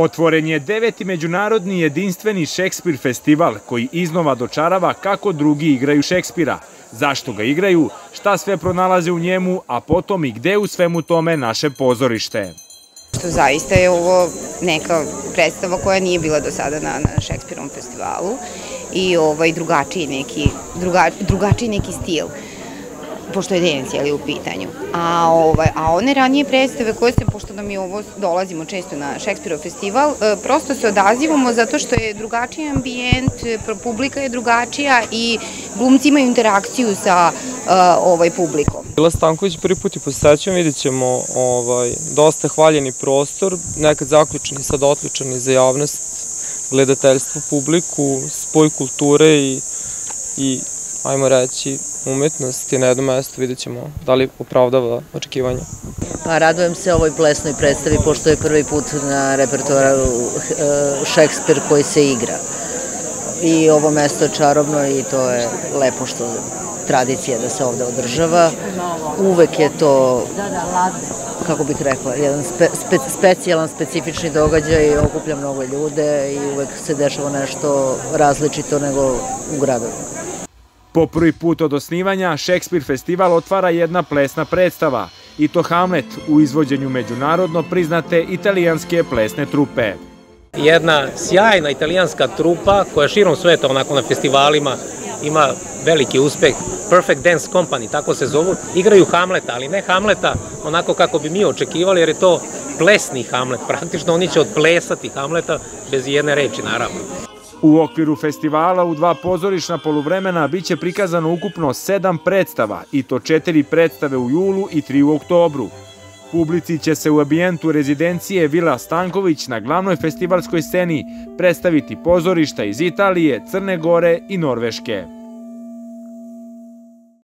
Otvoren je deveti međunarodni jedinstveni Šekspir festival koji iznova dočarava kako drugi igraju Šekspira, zašto ga igraju, šta sve pronalaze u njemu, a potom i gde u svemu tome naše pozorište. Što zaista je ovo neka predstava koja nije bila do sada na, na festivalu i ovaj drugačiji neki, druga, drugačiji neki stil pošto je danac je li u pitanju. A, ovaj, a one ranije predstave koje se, pošto da mi ovo dolazimo često na Šekspirov festival, e, prosto se odazivamo zato što je drugačiji ambijent, publika je drugačija i glumci imaju interakciju sa uh, ovaj publikom. Bila Stanković prvi put i posećujem, vidjet ćemo ovaj, dosta hvaljeni prostor, nekad zaključeni, sad otključeni za javnost, gledateljstvo, publiku, spoj kulture i, i ajmo reći, umetnost je na jednom mestu, vidjet ćemo da li opravdava očekivanja. Pa radujem se ovoj plesnoj predstavi, pošto je prvi put na repertoaru eh, Šekspir koji se igra. I ovo mesto je čarobno i to je lepo što tradicija da se ovde održava. Uvek je to, kako bih rekla, jedan spe, spe, specijalan, specifični događaj, okuplja mnogo ljude i uvek se dešava nešto različito nego u gradovima. Po prvi put od osnivanja, Šekspir festival otvara jedna plesna predstava, i to Hamlet u izvođenju međunarodno priznate italijanske plesne trupe. Jedna sjajna italijanska trupa koja širom sveta onako na festivalima ima veliki uspeh, Perfect Dance Company, tako se zovu, igraju Hamleta, ali ne Hamleta onako kako bi mi očekivali, jer je to plesni Hamlet, praktično oni će odplesati Hamleta bez jedne reči, naravno. U okviru festivala u dva pozorišna poluvremena biće prikazano ukupno sedam predstava, i to četiri predstave u julu i tri u oktobru. Publici će se u ambijentu rezidencije Vila Stanković na glavnoj festivalskoj sceni predstaviti pozorišta iz Italije, Crne Gore i Norveške.